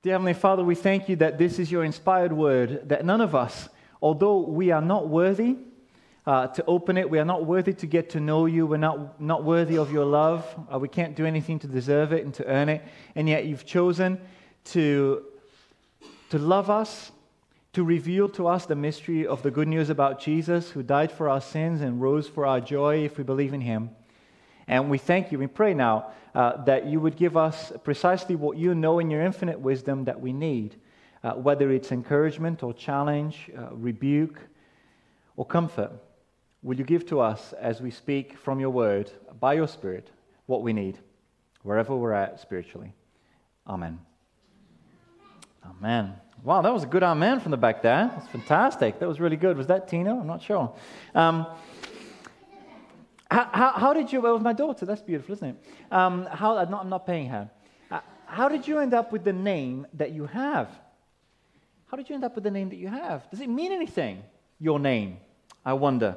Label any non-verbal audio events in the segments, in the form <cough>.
Dear Heavenly Father, we thank you that this is your inspired word, that none of us, although we are not worthy uh, to open it, we are not worthy to get to know you, we're not, not worthy of your love, uh, we can't do anything to deserve it and to earn it, and yet you've chosen to, to love us, to reveal to us the mystery of the good news about Jesus, who died for our sins and rose for our joy if we believe in him. And we thank you. We pray now uh, that you would give us precisely what you know in your infinite wisdom that we need, uh, whether it's encouragement or challenge, uh, rebuke, or comfort. Will you give to us as we speak from your word, by your Spirit, what we need, wherever we're at spiritually? Amen. Amen. Wow, that was a good amen from the back there. That's fantastic. That was really good. Was that Tina? I'm not sure. Um, how, how, how, did you, well, with my daughter, that's beautiful, isn't it? Um, how, I'm, not, I'm not paying her. Uh, how did you end up with the name that you have? How did you end up with the name that you have? Does it mean anything, your name? I wonder.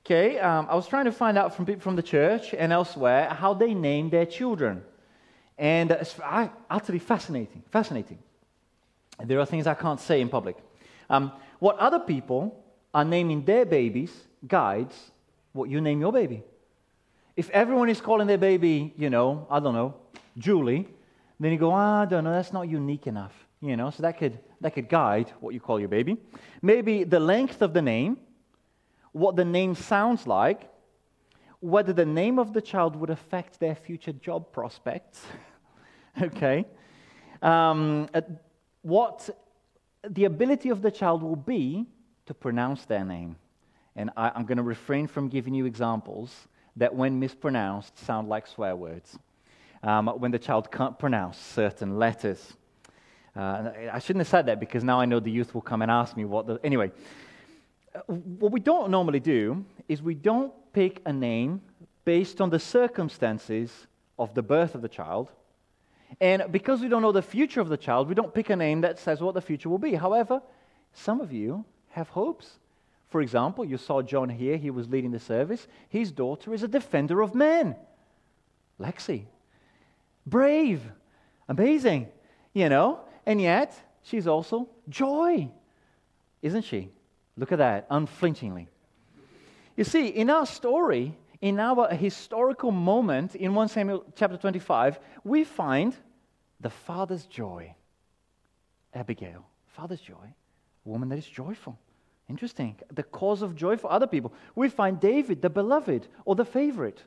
Okay, um, I was trying to find out from people from the church and elsewhere how they name their children. And it's utterly fascinating, fascinating. There are things I can't say in public. Um, what other people are naming their babies guides what you name your baby. If everyone is calling their baby, you know, I don't know, Julie, then you go, ah, I don't know, that's not unique enough. You know, so that could, that could guide what you call your baby. Maybe the length of the name, what the name sounds like, whether the name of the child would affect their future job prospects. <laughs> okay. Um, what the ability of the child will be to pronounce their name. And I, am going to refrain from giving you examples that, when mispronounced, sound like swear words. Um, when the child can't pronounce certain letters. Uh, I shouldn't have said that because now I know the youth will come and ask me what the. Anyway, uh, what we don't normally do is we don't pick a name based on the circumstances of the birth of the child. And because we don't know the future of the child, we don't pick a name that says what the future will be. However, some of you have hopes for example, you saw John here, he was leading the service. His daughter is a defender of men. Lexi. Brave. Amazing. You know? And yet, she's also joy. Isn't she? Look at that, unflinchingly. You see, in our story, in our historical moment in 1 Samuel chapter 25, we find the father's joy. Abigail, father's joy, woman that is joyful. Interesting. The cause of joy for other people. We find David, the beloved or the favorite.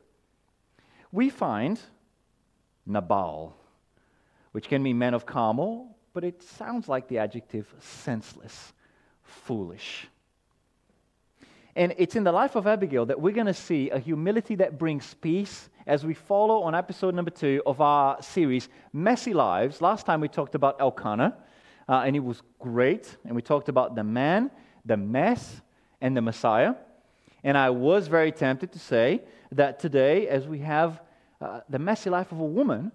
We find Nabal, which can mean man of Carmel, but it sounds like the adjective senseless, foolish. And it's in the life of Abigail that we're going to see a humility that brings peace as we follow on episode number two of our series, Messy Lives. Last time we talked about Elkanah, uh, and it was great. And we talked about the man the mess and the Messiah. And I was very tempted to say that today, as we have uh, the messy life of a woman,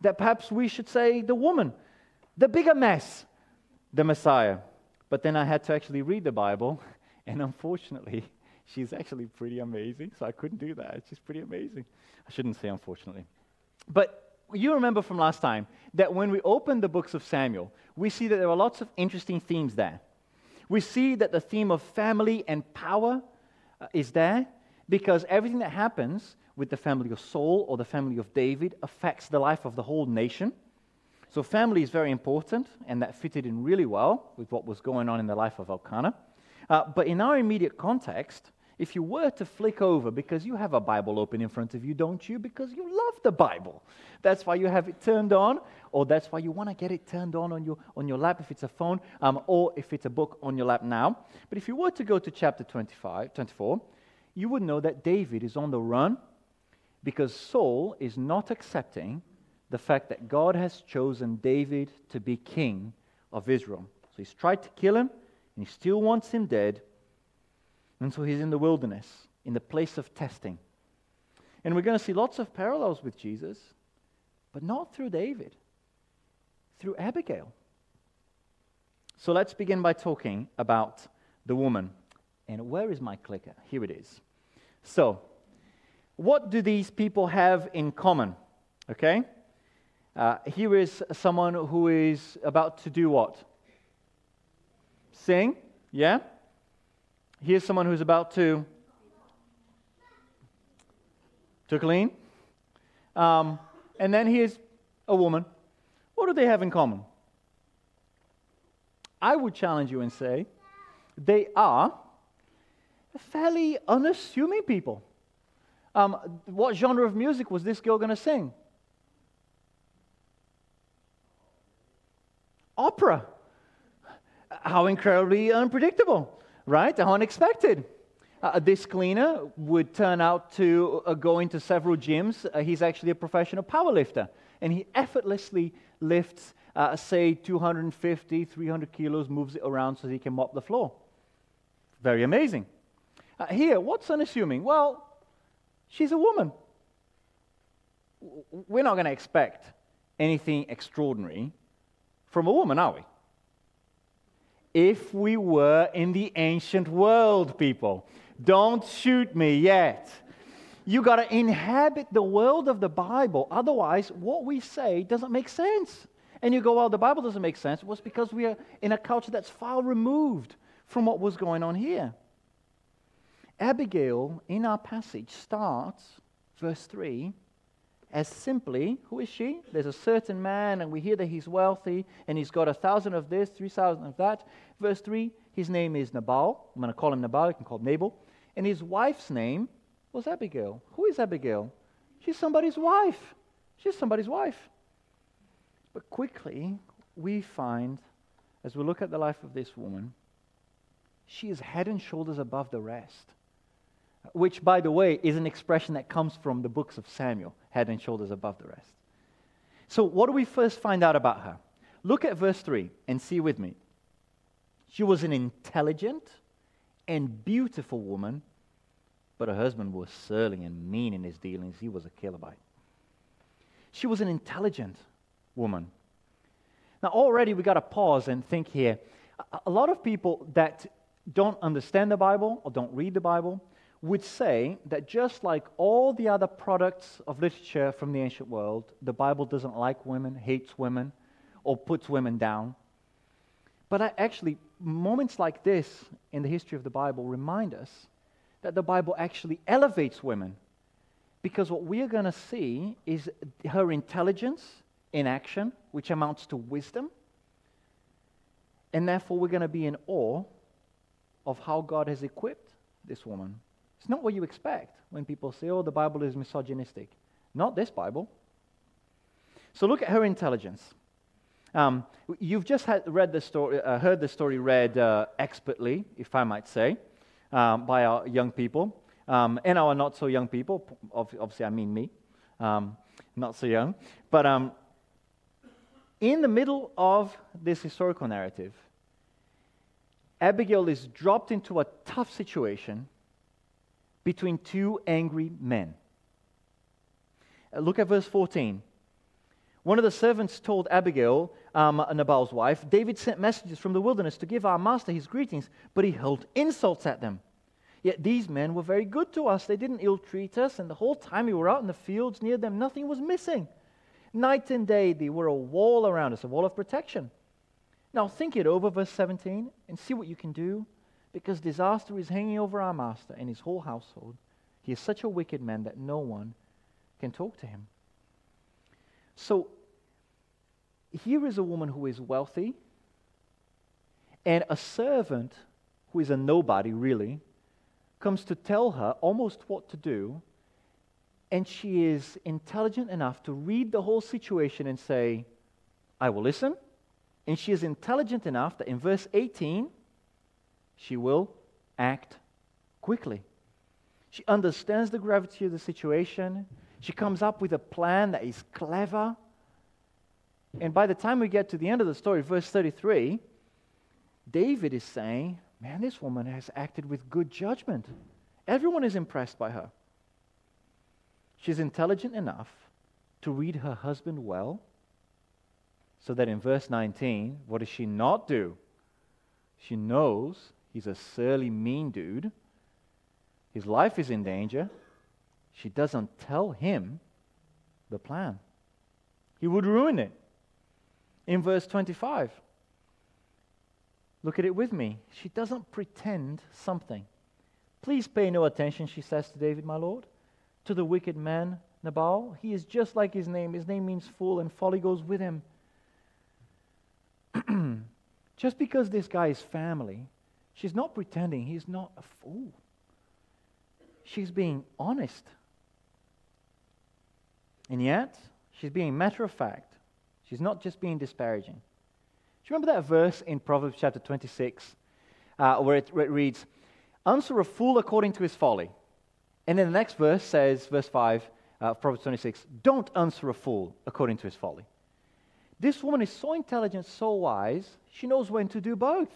that perhaps we should say the woman, the bigger mess, the Messiah. But then I had to actually read the Bible, <laughs> and unfortunately, <laughs> she's actually pretty amazing, so I couldn't do that. She's pretty amazing. I shouldn't say unfortunately. But you remember from last time that when we open the books of Samuel, we see that there are lots of interesting themes there. We see that the theme of family and power uh, is there because everything that happens with the family of Saul or the family of David affects the life of the whole nation. So, family is very important, and that fitted in really well with what was going on in the life of Elkanah. Uh, but in our immediate context, if you were to flick over, because you have a Bible open in front of you, don't you? Because you love the Bible. That's why you have it turned on, or that's why you want to get it turned on on your, on your lap if it's a phone, um, or if it's a book on your lap now. But if you were to go to chapter 25, 24, you would know that David is on the run because Saul is not accepting the fact that God has chosen David to be king of Israel. So he's tried to kill him, and he still wants him dead. And so he's in the wilderness, in the place of testing. And we're going to see lots of parallels with Jesus, but not through David, through Abigail. So let's begin by talking about the woman. And where is my clicker? Here it is. So, what do these people have in common? Okay? Uh, here is someone who is about to do what? Sing, yeah? Here's someone who's about to to clean. Um, and then here's a woman. What do they have in common? I would challenge you and say they are fairly unassuming people. Um, what genre of music was this girl going to sing? opera. How incredibly unpredictable, right? Unexpected. Uh, this cleaner would turn out to uh, go into several gyms. Uh, he's actually a professional powerlifter, and he effortlessly lifts, uh, say, 250, 300 kilos, moves it around so he can mop the floor. Very amazing. Uh, here, what's unassuming? Well, she's a woman. We're not going to expect anything extraordinary from a woman, are we? If we were in the ancient world, people, don't shoot me yet. You got to inhabit the world of the Bible. Otherwise, what we say doesn't make sense. And you go, well, the Bible doesn't make sense. It was because we are in a culture that's far removed from what was going on here. Abigail, in our passage, starts, verse 3, as simply, who is she? There's a certain man, and we hear that he's wealthy, and he's got a thousand of this, three thousand of that. Verse 3, his name is Nabal. I'm going to call him Nabal, you can call him Nabal. And his wife's name was Abigail. Who is Abigail? She's somebody's wife. She's somebody's wife. But quickly, we find, as we look at the life of this woman, she is head and shoulders above the rest which, by the way, is an expression that comes from the books of Samuel, head and shoulders above the rest. So, what do we first find out about her? Look at verse 3 and see with me. She was an intelligent and beautiful woman, but her husband was surly and mean in his dealings. He was a Calebite. She was an intelligent woman. Now, already we got to pause and think here. A lot of people that don't understand the Bible or don't read the Bible, would say that just like all the other products of literature from the ancient world, the Bible doesn't like women, hates women, or puts women down. But actually, moments like this in the history of the Bible remind us that the Bible actually elevates women. Because what we are going to see is her intelligence in action, which amounts to wisdom. And therefore, we're going to be in awe of how God has equipped this woman. It's not what you expect when people say, oh, the Bible is misogynistic. Not this Bible. So look at her intelligence. Um, you've just had, read the story, uh, heard the story read uh, expertly, if I might say, um, by our young people um, and our not so young people. Obviously, I mean me, um, not so young. But um, in the middle of this historical narrative, Abigail is dropped into a tough situation between two angry men. Uh, look at verse 14. One of the servants told Abigail, um, Nabal's wife, David sent messages from the wilderness to give our master his greetings, but he hurled insults at them. Yet these men were very good to us. They didn't ill treat us, and the whole time we were out in the fields near them, nothing was missing. Night and day, they were a wall around us, a wall of protection. Now think it over, verse 17, and see what you can do because disaster is hanging over our master and his whole household. He is such a wicked man that no one can talk to him. So, here is a woman who is wealthy and a servant who is a nobody, really, comes to tell her almost what to do. And she is intelligent enough to read the whole situation and say, I will listen. And she is intelligent enough that in verse 18, she will act quickly. She understands the gravity of the situation. She comes up with a plan that is clever. And by the time we get to the end of the story, verse 33, David is saying, Man, this woman has acted with good judgment. Everyone is impressed by her. She's intelligent enough to read her husband well, so that in verse 19, what does she not do? She knows He's a surly, mean dude. His life is in danger. She doesn't tell him the plan. He would ruin it. In verse 25, look at it with me. She doesn't pretend something. Please pay no attention, she says to David, my lord, to the wicked man Nabal. He is just like his name. His name means fool, and folly goes with him. <clears throat> just because this guy is family, she's not pretending he's not a fool. She's being honest. And yet, she's being matter of fact. She's not just being disparaging. Do you remember that verse in Proverbs chapter 26 uh, where, it, where it reads, Answer a fool according to his folly. And then the next verse says, verse 5, uh, Proverbs 26, Don't answer a fool according to his folly. This woman is so intelligent, so wise, she knows when to do both.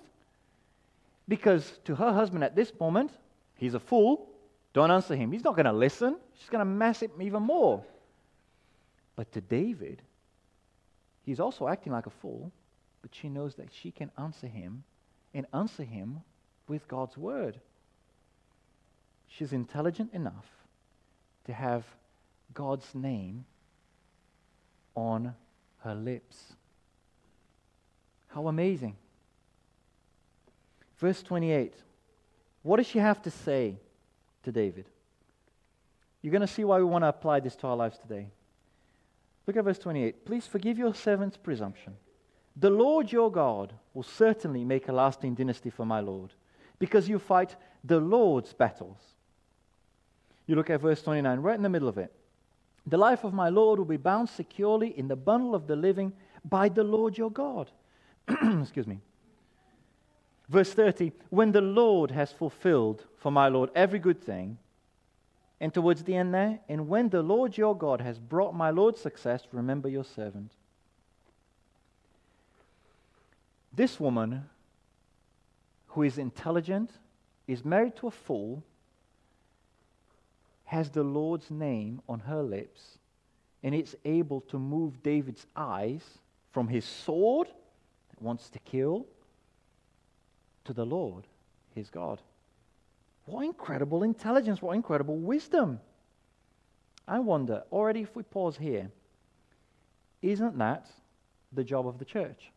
Because to her husband at this moment, he's a fool. Don't answer him. He's not going to listen. She's going to mess him even more. But to David, he's also acting like a fool, but she knows that she can answer him and answer him with God's word. She's intelligent enough to have God's name on her lips. How amazing. Verse 28. What does she have to say to David? You're going to see why we want to apply this to our lives today. Look at verse 28. Please forgive your servant's presumption. The Lord your God will certainly make a lasting dynasty for my Lord, because you fight the Lord's battles. You look at verse 29, right in the middle of it. The life of my Lord will be bound securely in the bundle of the living by the Lord your God. <clears throat> Excuse me. Verse 30 When the Lord has fulfilled for my Lord every good thing, and towards the end there, and when the Lord your God has brought my Lord success, remember your servant. This woman, who is intelligent, is married to a fool, has the Lord's name on her lips, and it's able to move David's eyes from his sword that wants to kill to the Lord, his God. What incredible intelligence, what incredible wisdom. I wonder, already if we pause here, isn't that the job of the church?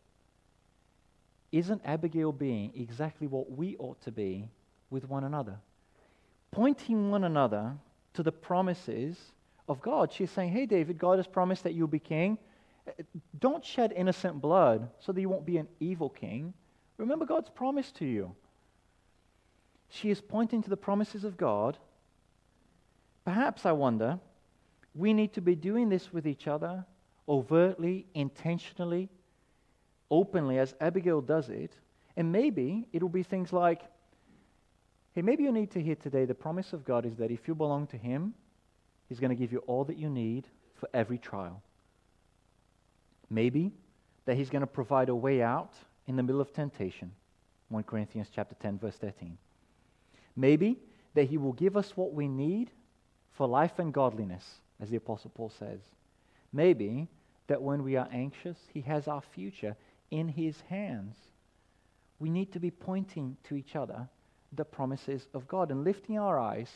Isn't Abigail being exactly what we ought to be with one another? Pointing one another to the promises of God. She's saying, Hey, David, God has promised that you'll be king. Don't shed innocent blood so that you won't be an evil king. Remember God's promise to you. She is pointing to the promises of God. Perhaps, I wonder, we need to be doing this with each other overtly, intentionally, openly, as Abigail does it. And maybe it'll be things like Hey, maybe you need to hear today the promise of God is that if you belong to Him, He's going to give you all that you need for every trial. Maybe that He's going to provide a way out in the middle of temptation. 1 Corinthians chapter 10 verse 13. Maybe that he will give us what we need for life and godliness, as the apostle Paul says. Maybe that when we are anxious, he has our future in his hands. We need to be pointing to each other the promises of God and lifting our eyes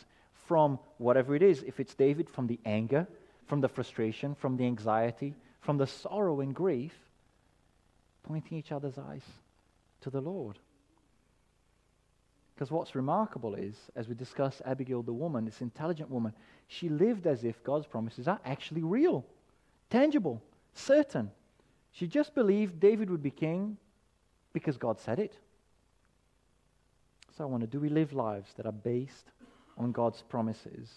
from whatever it is. If it's David, from the anger, from the frustration, from the anxiety, from the sorrow and grief, pointing each other's eyes to the Lord. Because what's remarkable is, as we discuss Abigail the woman, this intelligent woman, she lived as if God's promises are actually real, tangible, certain. She just believed David would be king because God said it. So I wonder do we live lives that are based on God's promises?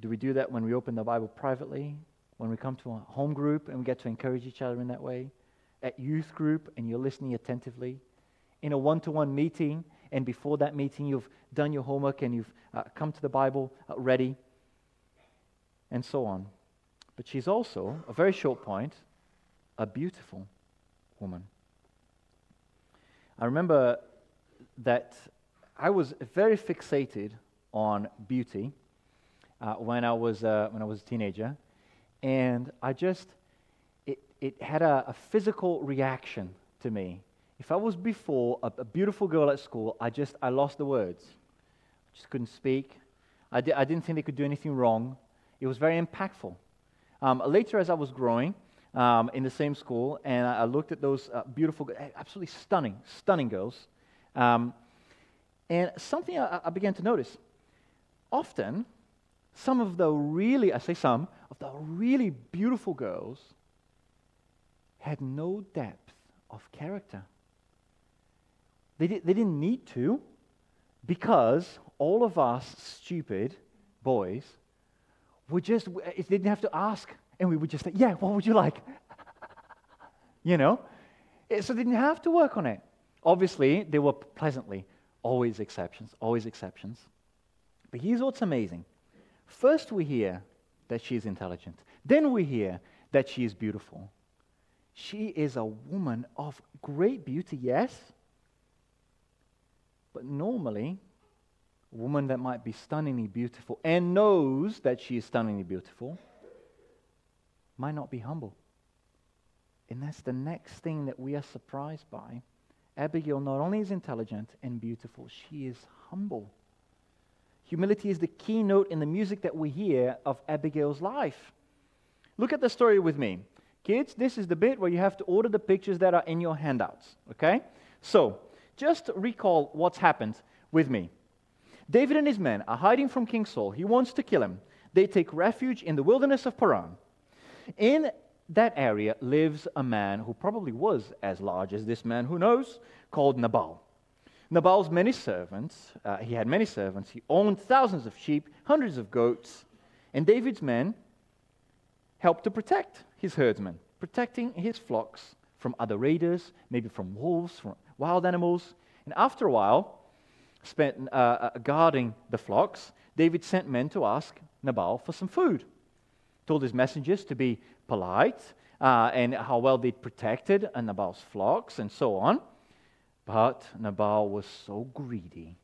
Do we do that when we open the Bible privately, when we come to a home group and we get to encourage each other in that way? At youth group and you're listening attentively? In a one to one meeting, and before that meeting, you've done your homework and you've uh, come to the Bible uh, ready, and so on. But she's also, a very short point, a beautiful woman. I remember that I was very fixated on beauty uh, when, I was, uh, when I was a teenager. And I just, it, it had a, a, physical reaction to me. If I was before a, a, beautiful girl at school, I just, I lost the words. I just couldn't speak. I, di- I didn't think they could do anything wrong. It was very impactful. Um, later, as I was growing um, in the same school, and I, I looked at those uh, beautiful, absolutely stunning, stunning girls, um, and something I, I began to notice. Often, some of the really, I say some, of the really beautiful girls had no depth of character. They, did, they didn't need to because all of us stupid boys would just, eh, they didn't have to ask, and we would just say, Yeah, what would you like? <laughs> you know? Eh, so they didn't have to work on it. Obviously, they were pleasantly, always exceptions, always exceptions. But here's what's amazing. First, we hear that she is intelligent. Then we hear that she is beautiful. She is a woman of great beauty, yes. But normally, a woman that might be stunningly beautiful and knows that she is stunningly beautiful might not be humble. And that's the next thing that we are surprised by. Abigail not only is intelligent and beautiful, she is humble. Humility is the keynote in the music that we hear of Abigail's life. Look at the story with me. Kids, this is the bit where you have to order the pictures that are in your handouts, okay? So, just recall what's happened with me. David and his men are hiding from King Saul. He wants to kill him. They take refuge in the wilderness of Paran. In that area lives a man who probably was as large as this man, who knows, called Nabal. Nabal's many servants, uh, he had many servants, he owned thousands of sheep, hundreds of goats, and David's men helped to protect his herdsmen, protecting his flocks from other raiders, maybe from wolves, from wild animals. And after a while, spent uh, uh, guarding the flocks, David sent men to ask Nabal for some food. Told his messengers to be polite uh, and how well they'd protected Nabal's flocks and so on. But Nabal was so greedy,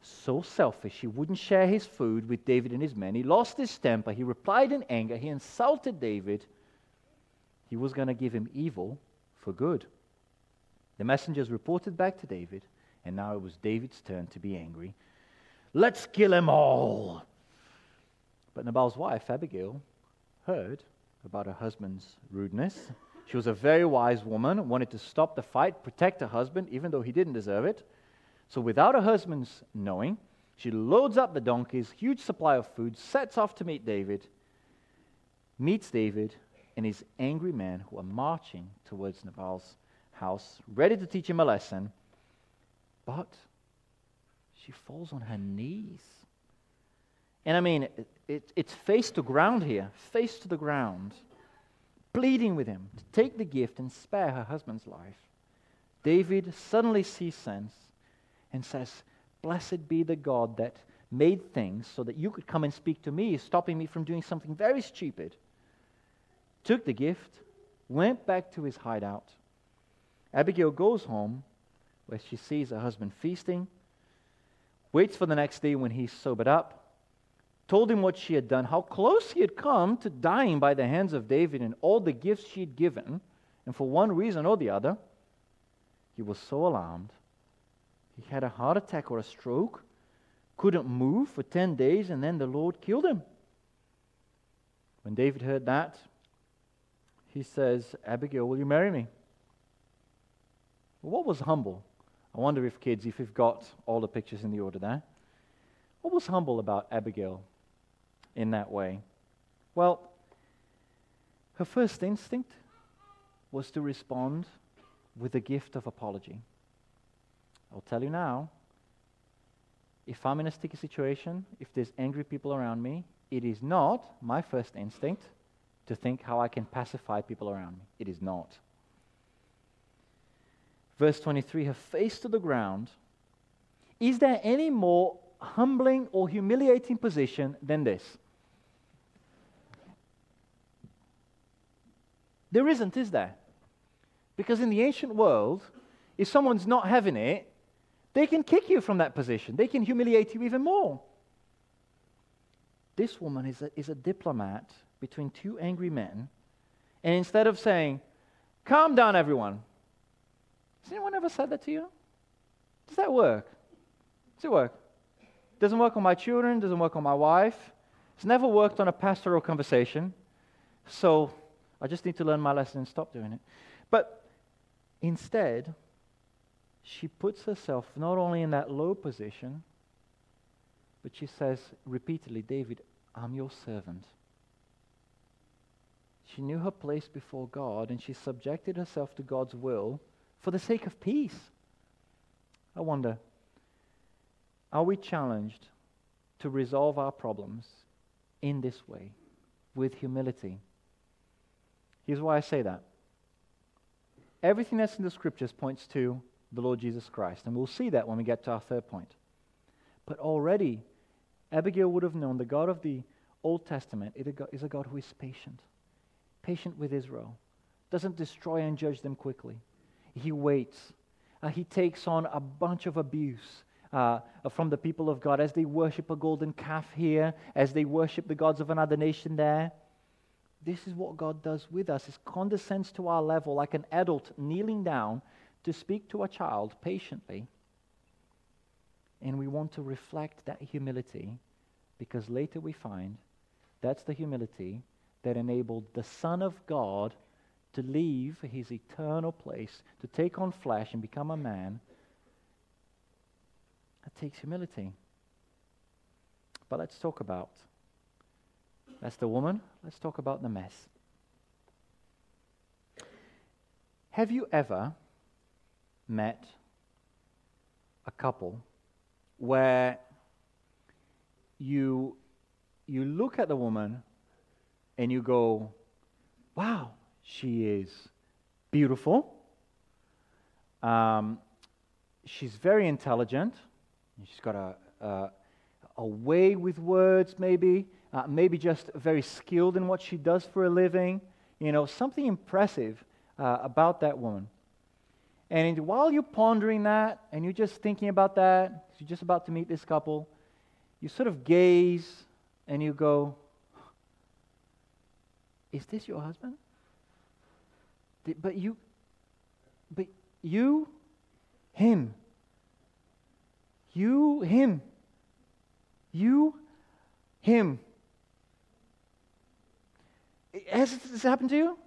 so selfish, he wouldn't share his food with David and his men. He lost his temper. He replied in anger. He insulted David he was going to give him evil for good. The messengers reported back to David, and now it was David's turn to be angry. Let's kill them all. But Nabal's wife, Abigail, heard about her husband's rudeness. She was a very wise woman, wanted to stop the fight, protect her husband, even though he didn't deserve it. So, without her husband's knowing, she loads up the donkeys, huge supply of food, sets off to meet David, meets David, and his angry men who are marching towards Nabal's house, ready to teach him a lesson. But she falls on her knees. And I mean, it, it, it's face to ground here, face to the ground, pleading with him to take the gift and spare her husband's life. David suddenly sees sense and says, Blessed be the God that made things so that you could come and speak to me, stopping me from doing something very stupid took the gift, went back to his hideout. Abigail goes home where she sees her husband feasting, waits for the next day when he's sobered up, told him what she had done, how close he had come to dying by the hands of David and all the gifts she had given, and for one reason or the other, he was so alarmed. He had a heart attack or a stroke, couldn't move for 10 days, and then the Lord killed him. When David heard that, he says, Abigail, will you marry me? What was humble? I wonder if kids, if you've got all the pictures in the order there, what was humble about Abigail in that way? Well, her first instinct was to respond with a gift of apology. I'll tell you now, if I'm in a sticky situation, if there's angry people around me, it is not my first instinct to think how I can pacify people around me. It is not. Verse 23 her face to the ground. Is there any more humbling or humiliating position than this? There isn't, is there? Because in the ancient world, if someone's not having it, they can kick you from that position. They can humiliate you even more. This woman is a, is a diplomat between two angry men, and instead of saying, Calm down, everyone, has anyone ever said that to you? Does that work? Does it work? Doesn't work on my children, doesn't work on my wife. It's never worked on a pastoral conversation. So I just need to learn my lesson and stop doing it. But instead, she puts herself not only in that low position, but she says repeatedly, David, I'm your servant. She knew her place before God and she subjected herself to God's will for the sake of peace. I wonder, are we challenged to resolve our problems in this way, with humility? Here's why I say that. Everything that's in the scriptures points to the Lord Jesus Christ, and we'll see that when we get to our third point. But already, Abigail would have known the God of the Old Testament is a God who is patient, patient with Israel, doesn't destroy and judge them quickly. He waits. Uh, he takes on a bunch of abuse uh, from the people of God as they worship a golden calf here, as they worship the gods of another nation there. This is what God does with us. He condescends to our level like an adult kneeling down to speak to a child patiently. And we want to reflect that humility because later we find that's the humility that enabled the Son of God to leave his eternal place, to take on flesh and become a man. That takes humility. But let's talk about that's the woman. Let's talk about the mess. Have you ever met a couple where you you look at the woman and you go, "Wow, she is beautiful. Um, she's very intelligent. She's got a, a, a way with words, maybe. Uh, maybe just very skilled in what she does for a living. You know, something impressive uh, about that woman. And while you're pondering that and you're just thinking about that, you're just about to meet this couple, you sort of gaze and you go, Is this your husband? But you, but you, him. You, him. You, him. Has this happened to you?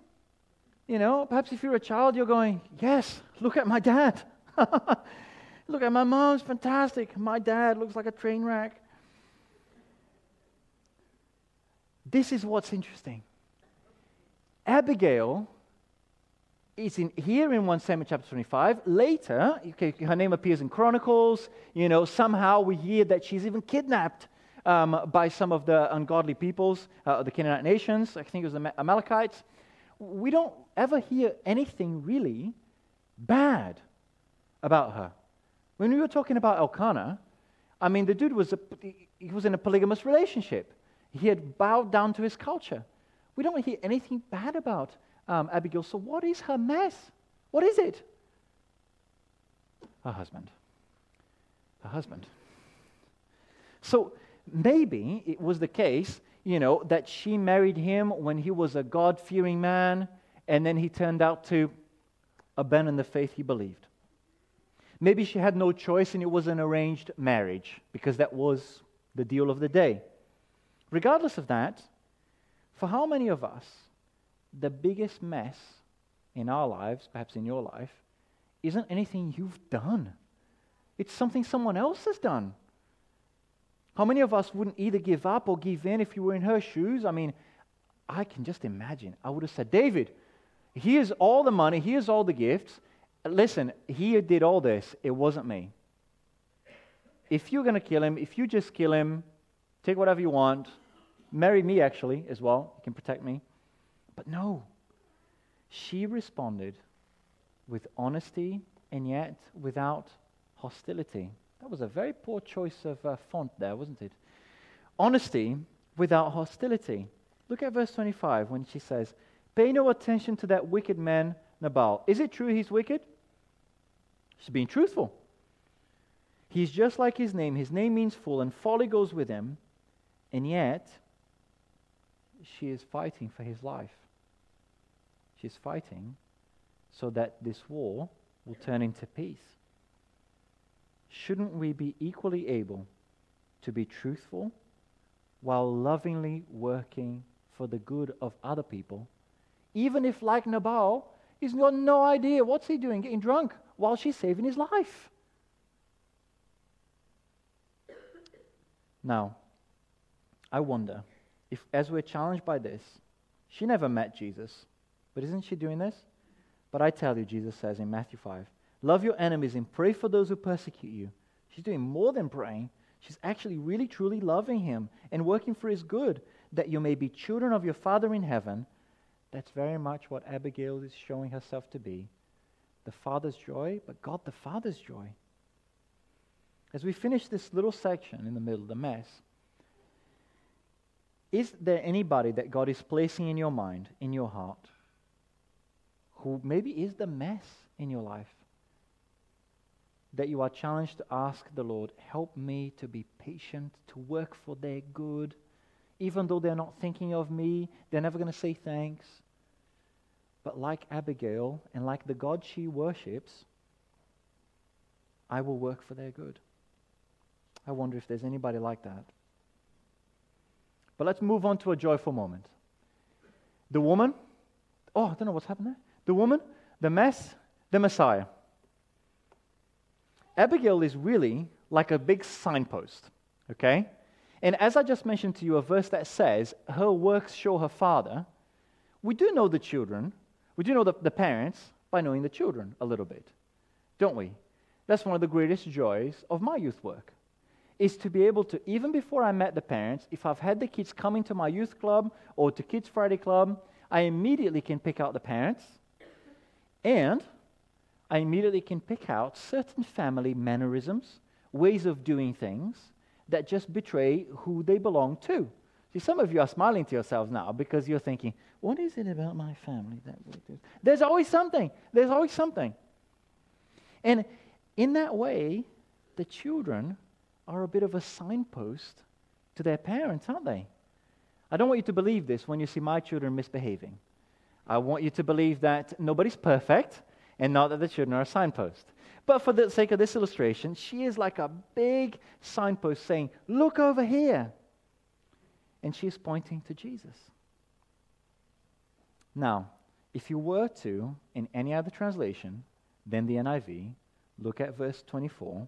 You know, perhaps if you're a child, you're going, Yes, look at my dad. <laughs> look at my mom's fantastic. My dad looks like a train wreck. This is what's interesting. Abigail is in here in 1 Samuel chapter 25. Later, okay, her name appears in Chronicles. You know, somehow we hear that she's even kidnapped um, by some of the ungodly peoples, uh, the Canaanite nations. I think it was the Amalekites. We don't ever hear anything really bad about her. When we were talking about Elkanah, I mean, the dude was a, he was in a polygamous relationship. He had bowed down to his culture. We don't hear anything bad about um, Abigail. So, what is her mess? What is it? Her husband. Her husband. So, maybe it was the case, you know, that she married him when he was a God fearing man, and then he turned out to abandon the faith he believed. Maybe she had no choice and it was an arranged marriage because that was the deal of the day. Regardless of that, for how many of us the biggest mess in our lives, perhaps in your life, isn't anything you've done. It's something someone else has done. How many of us wouldn't either give up or give in if you were in her shoes? I mean, I can just imagine. I would have said, David, here's all the money, here's all the gifts. Listen, he did all this, it wasn't me. If you're going to kill him, if you just kill him, take whatever you want, marry me actually as well, you can protect me. But no, she responded with honesty and yet without hostility. That was a very poor choice of uh, font there, wasn't it? Honesty without hostility. Look at verse 25 when she says, Pay no attention to that wicked man, Nabal. Is it true he's wicked? She's being truthful. He's just like his name. His name means fool, and folly goes with him. And yet, she is fighting for his life. She's fighting so that this war will turn into peace. Shouldn't we be equally able to be truthful while lovingly working for the good of other people, even if, like Nabal, he's got no idea what's he doing, getting drunk while she's saving his life. Now, I wonder if, as we're challenged by this, she never met Jesus, but isn't she doing this? But I tell you, Jesus says in Matthew 5, love your enemies and pray for those who persecute you. She's doing more than praying. She's actually really, truly loving him and working for his good, that you may be children of your Father in heaven. That's very much what Abigail is showing herself to be the Father's joy, but God the Father's joy. As we finish this little section in the middle, of the mess, is there anybody that God is placing in your mind, in your heart, who maybe is the mess in your life? That you are challenged to ask the Lord, help me to be patient, to work for their good, even though they're not thinking of me, they're never going to say thanks. But like Abigail and like the God she worships, I will work for their good. I wonder if there's anybody like that. But let's move on to a joyful moment. The woman, oh, I don't know what's happened there. The woman, the mess, the Messiah. Abigail is really like a big signpost, okay? And as I just mentioned to you, a verse that says, Her works show her father, we do know the children, we do know the, the parents by knowing the children a little bit, don't we? That's one of the greatest joys of my youth work is to be able to, even before I met the parents, if I've had the kids coming to my youth club or to Kids Friday Club, I immediately can pick out the parents and I immediately can pick out certain family mannerisms, ways of doing things that just betray who they belong to. See, some of you are smiling to yourselves now because you're thinking, what is it about my family that There's always something. There's always something. And in that way, the children are a bit of a signpost to their parents, aren't they? I don't want you to believe this when you see my children misbehaving. I want you to believe that nobody's perfect and not that the children are a signpost. But for the sake of this illustration, she is like a big signpost saying, Look over here. And she's pointing to Jesus. Now, if you were to, in any other translation than the NIV, look at verse 24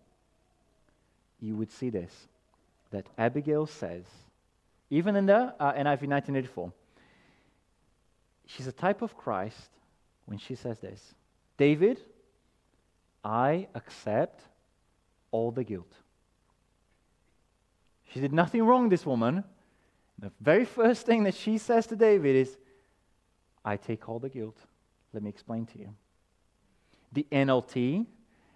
you would see this that Abigail says, even in the uh, NIV 1984, she's a type of Christ when she says this David, I accept all the guilt. She did nothing wrong, this woman. The very first thing that she says to David is, I take all the guilt. Let me explain to you. The NLT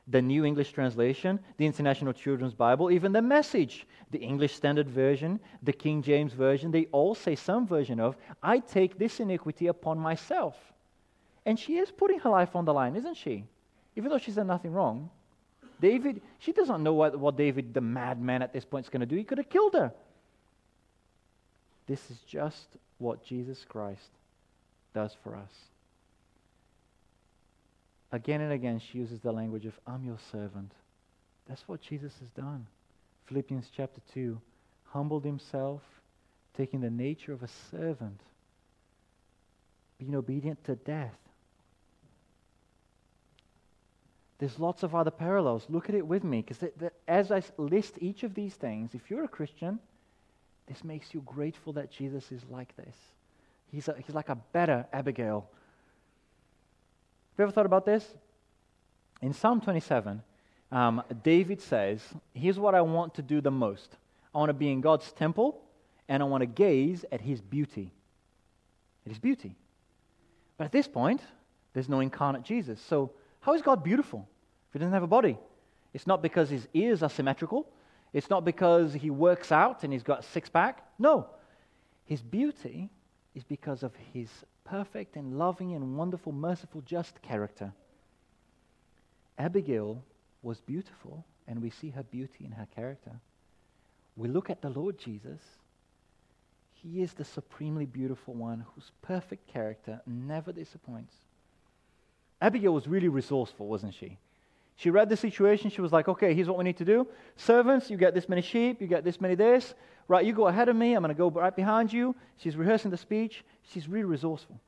the New English Translation, the International Children's Bible, even the Message, the English Standard Version, the King James Version, they all say some version of, I take this iniquity upon myself. And she is putting her life on the line, isn't she? Even though she's done nothing wrong. David, she doesn't know what, what David, the madman at this point, is going to do. He could have killed her. This is just what Jesus Christ does for us. Again and again, she uses the language of, I'm your servant. That's what Jesus has done. Philippians chapter 2 humbled himself, taking the nature of a servant, being obedient to death. There's lots of other parallels. Look at it with me, because as I list each of these things, if you're a Christian, this makes you grateful that Jesus is like this. He's, a, he's like a better Abigail have you ever thought about this? In Psalm 27, um, David says, Here's what I want to do the most I want to be in God's temple, and I want to gaze at his beauty. At his beauty. But at this point, there's no incarnate Jesus. So, how is God beautiful if he doesn't have a body? It's not because his ears are symmetrical. It's not because he works out and he's got a six pack. No. His beauty is because of his perfect and loving and wonderful, merciful, just character. Abigail was beautiful, and we see her beauty in her character. We look at the Lord Jesus. He is the supremely beautiful one whose perfect character never disappoints. Abigail was really resourceful, wasn't she? She read the situation. She was like, okay, here's what we need to do. Servants, you get this many sheep, you get this many this. Right, you go ahead of me. I'm going to go right behind you. She's rehearsing the speech. She's really resourceful.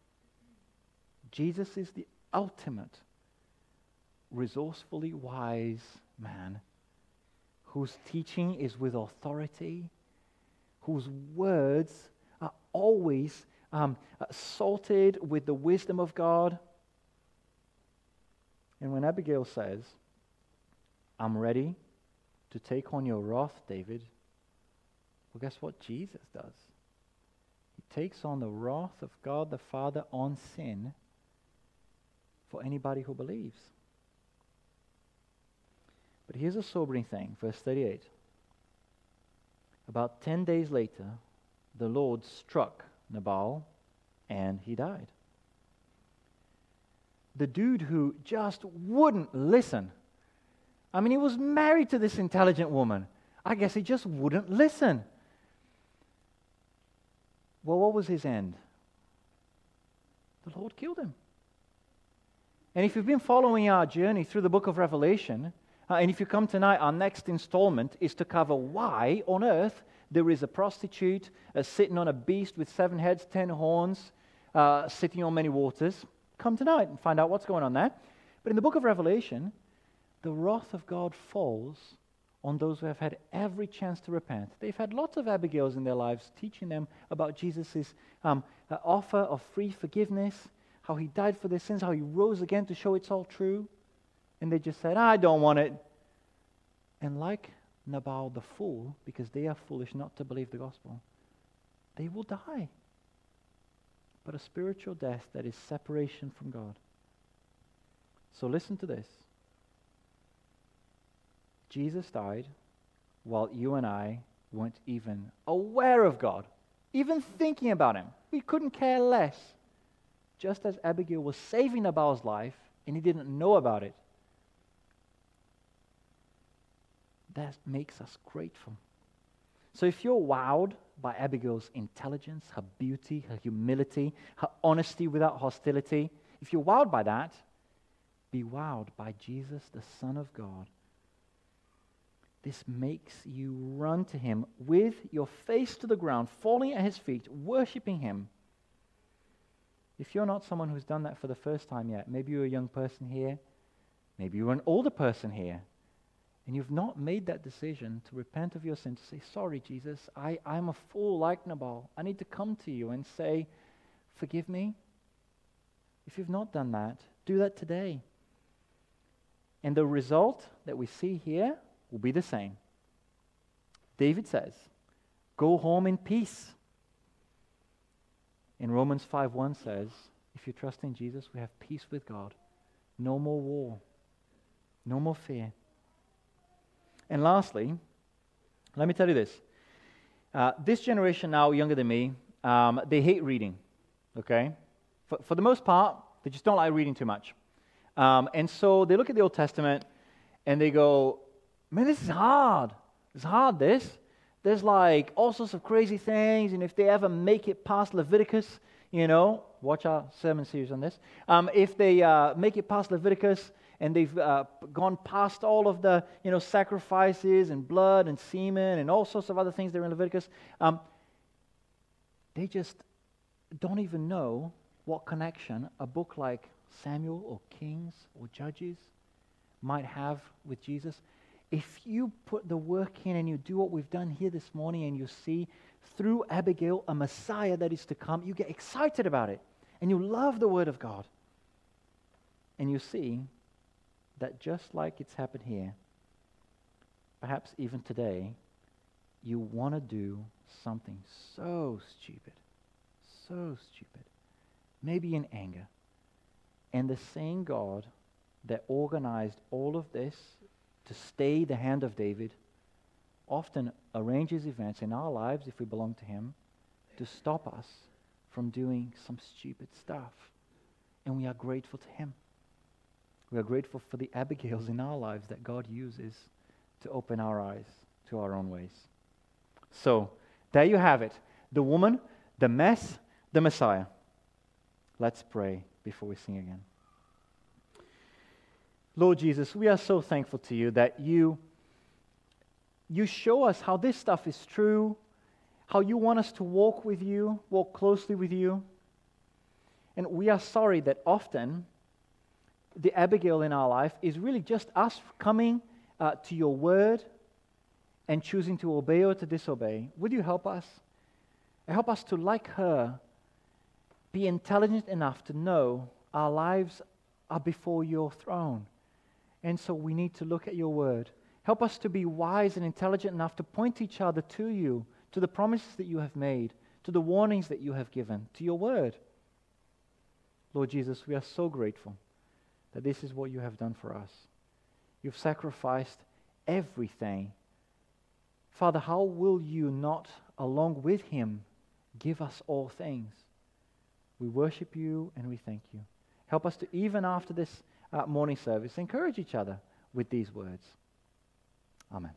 Jesus is the ultimate, resourcefully wise man whose teaching is with authority, whose words are always um, salted with the wisdom of God. And when Abigail says, I'm ready to take on your wrath, David, well, guess what Jesus does? He takes on the wrath of God the Father on sin for anybody who believes. But here's a sobering thing, verse 38. About 10 days later, the Lord struck Nabal and he died. The dude who just wouldn't listen. I mean, he was married to this intelligent woman. I guess he just wouldn't listen. Well, what was his end? The Lord killed him. And if you've been following our journey through the book of Revelation, uh, and if you come tonight, our next installment is to cover why on earth there is a prostitute uh, sitting on a beast with seven heads, ten horns, uh, sitting on many waters. Come tonight and find out what's going on there. But in the book of Revelation, the wrath of God falls on those who have had every chance to repent. They've had lots of Abigails in their lives teaching them about Jesus' um, uh, offer of free forgiveness, how he died for their sins, how he rose again to show it's all true. And they just said, I don't want it. And like Nabal the fool, because they are foolish not to believe the gospel, they will die. But a spiritual death that is separation from God. So listen to this. Jesus died while you and I weren't even aware of God, even thinking about Him. We couldn't care less. Just as Abigail was saving Nabal's life and he didn't know about it, that makes us grateful. So if you're wowed by Abigail's intelligence, her beauty, her humility, her honesty without hostility, if you're wowed by that, be wowed by Jesus, the Son of God, this makes you run to him with your face to the ground, falling at his feet, worshiping him. If you're not someone who's done that for the first time yet, maybe you're a young person here, maybe you're an older person here, and you've not made that decision to repent of your sin, to say, Sorry, Jesus, I, I'm a fool like Nabal. I need to come to you and say, Forgive me. If you've not done that, do that today. And the result that we see here will be the same. David says, Go home in peace. In Romans 5:1 says, if you trust in Jesus, we have peace with God. No more war. No more fear. And lastly, let me tell you this. Uh, this generation now, younger than me, um, they hate reading. Okay? For, for the most part, they just don't like reading too much. Um, and so they look at the Old Testament and they go, man, this is hard. It's hard, this. There's like all sorts of crazy things, and if they ever make it past Leviticus, you know, watch our sermon series on this. Um, if they uh, make it past Leviticus and they've uh, gone past all of the, you know, sacrifices and blood and semen and all sorts of other things that are in Leviticus, um, they just don't even know what connection a book like Samuel or Kings or Judges might have with Jesus if you put the work in and you do what we've done here this morning and you see through Abigail a Messiah that is to come, you get excited about it and you love the Word of God. And you see that just like it's happened here, perhaps even today, you want to do something so stupid, so stupid, maybe in anger. And the same God that organized all of this to stay the hand of David, often arranges events in our lives, if we belong to Him, to stop us from doing some stupid stuff. And we are grateful to Him. We are grateful for the Abigails in our lives that God uses to open our eyes to our own ways. So, there you have it the woman, the mess, the Messiah. Let's pray before we sing again. Lord Jesus, we are so thankful to you that you, you show us how this stuff is true, how you want us to walk with you, walk closely with you. And we are sorry that often the Abigail in our life is really just us coming uh, to your word and choosing to obey or to disobey. Would you help us? Help us to, like her, be intelligent enough to know our lives are before your throne. And so we need to look at your word. Help us to be wise and intelligent enough to point each other to you, to the promises that you have made, to the warnings that you have given, to your word. Lord Jesus, we are so grateful that this is what you have done for us. You've sacrificed everything. Father, how will you not, along with him, give us all things? We worship you and we thank you. Help us to, even after this uh, morning service, encourage each other with these words. Amen.